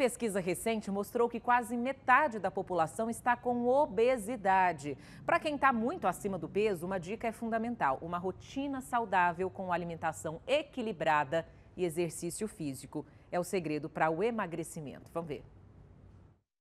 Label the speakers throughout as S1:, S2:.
S1: pesquisa recente mostrou que quase metade da população está com obesidade. Para quem está muito acima do peso, uma dica é fundamental: uma rotina saudável com alimentação equilibrada e exercício físico. É o segredo para o emagrecimento. Vamos ver.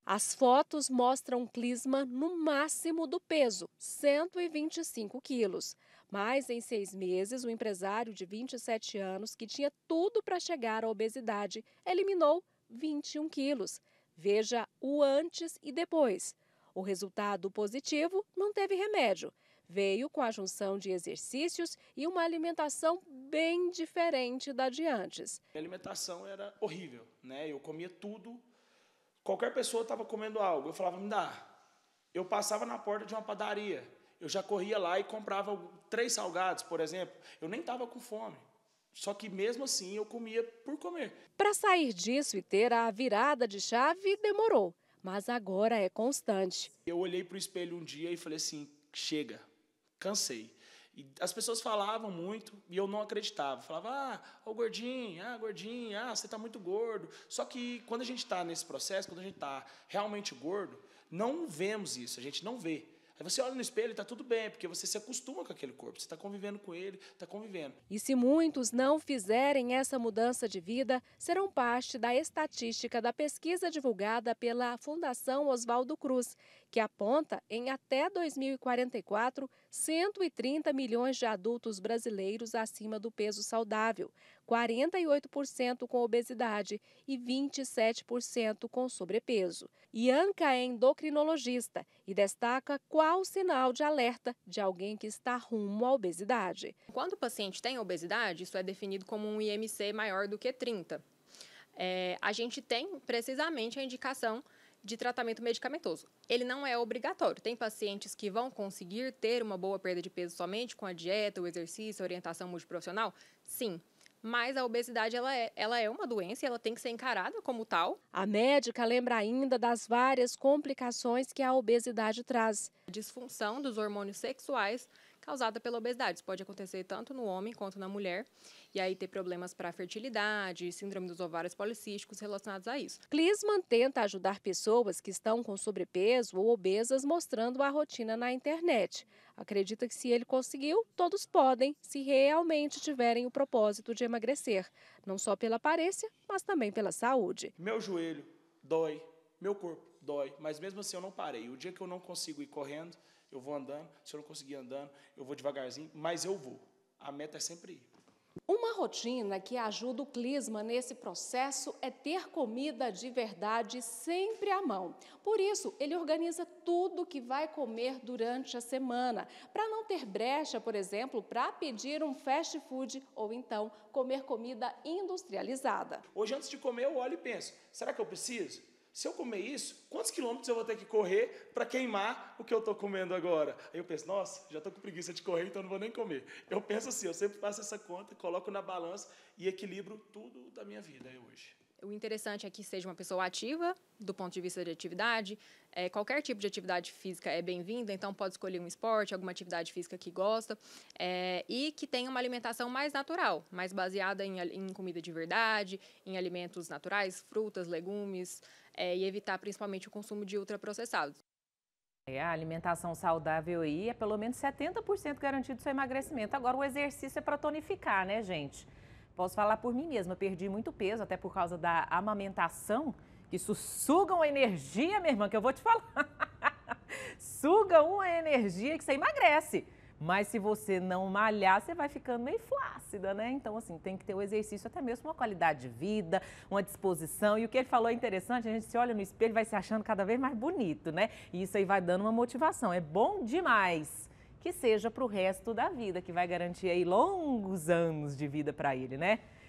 S2: As fotos mostram Clisma no máximo do peso, 125 quilos. Mas em seis meses, o empresário de 27 anos, que tinha tudo para chegar à obesidade, eliminou 21 quilos. Veja o antes e depois. O resultado positivo não teve remédio. Veio com a junção de exercícios e uma alimentação bem diferente da de antes.
S3: A alimentação era horrível, né? Eu comia tudo Qualquer pessoa estava comendo algo, eu falava, me dá. Eu passava na porta de uma padaria, eu já corria lá e comprava três salgados, por exemplo. Eu nem estava com fome. Só que mesmo assim eu comia por comer.
S2: Para sair disso e ter a virada de chave, demorou. Mas agora é constante.
S3: Eu olhei para o espelho um dia e falei assim: chega, cansei. E as pessoas falavam muito e eu não acreditava. Falava, ah, o gordinho, ah, gordinho, ah, você está muito gordo. Só que quando a gente está nesse processo, quando a gente está realmente gordo, não vemos isso, a gente não vê. Aí você olha no espelho e está tudo bem, porque você se acostuma com aquele corpo, você está convivendo com ele, está convivendo.
S2: E se muitos não fizerem essa mudança de vida, serão parte da estatística da pesquisa divulgada pela Fundação Oswaldo Cruz, que aponta em até 2044 130 milhões de adultos brasileiros acima do peso saudável, 48% com obesidade e 27% com sobrepeso. Ianca é endocrinologista e destaca qual sinal de alerta de alguém que está rumo à obesidade.
S4: Quando o paciente tem obesidade, isso é definido como um IMC maior do que 30. É, a gente tem precisamente a indicação de tratamento medicamentoso. Ele não é obrigatório. Tem pacientes que vão conseguir ter uma boa perda de peso somente com a dieta, o exercício, a orientação multiprofissional? Sim. Mas a obesidade ela é, ela é uma doença e ela tem que ser encarada como tal.
S2: A médica lembra ainda das várias complicações que a obesidade traz.
S4: Disfunção dos hormônios sexuais causada pela obesidade. Isso pode acontecer tanto no homem quanto na mulher, e aí ter problemas para fertilidade, síndrome dos ovários policísticos relacionados a isso.
S2: Klisman tenta ajudar pessoas que estão com sobrepeso ou obesas mostrando a rotina na internet. Acredita que se ele conseguiu, todos podem, se realmente tiverem o propósito de emagrecer, não só pela aparência, mas também pela saúde.
S3: Meu joelho dói, meu corpo dói, mas mesmo assim eu não parei. O dia que eu não consigo ir correndo, eu vou andando. Se eu não conseguir andando, eu vou devagarzinho, mas eu vou. A meta é sempre ir.
S2: Uma rotina que ajuda o Clisma nesse processo é ter comida de verdade sempre à mão. Por isso, ele organiza tudo que vai comer durante a semana, para não ter brecha, por exemplo, para pedir um fast food ou então comer comida industrializada.
S3: Hoje, antes de comer, eu olho e penso: será que eu preciso? Se eu comer isso, quantos quilômetros eu vou ter que correr para queimar o que eu estou comendo agora? Aí eu penso, nossa, já estou com preguiça de correr, então não vou nem comer. Eu penso assim, eu sempre faço essa conta, coloco na balança e equilibro tudo da minha vida hoje.
S4: O interessante é que seja uma pessoa ativa, do ponto de vista de atividade. É, qualquer tipo de atividade física é bem-vinda, então pode escolher um esporte, alguma atividade física que gosta. É, e que tenha uma alimentação mais natural, mais baseada em, em comida de verdade, em alimentos naturais, frutas, legumes, é, e evitar principalmente o consumo de ultraprocessados.
S1: É, a alimentação saudável aí é pelo menos 70% garantido seu emagrecimento. Agora, o exercício é para tonificar, né, gente? Posso falar por mim mesma, perdi muito peso, até por causa da amamentação, que isso suga uma energia, minha irmã, que eu vou te falar. suga uma energia que você emagrece. Mas se você não malhar, você vai ficando meio flácida, né? Então, assim, tem que ter o exercício, até mesmo uma qualidade de vida, uma disposição. E o que ele falou é interessante, a gente se olha no espelho e vai se achando cada vez mais bonito, né? E isso aí vai dando uma motivação. É bom demais que seja para o resto da vida, que vai garantir aí longos anos de vida para ele, né?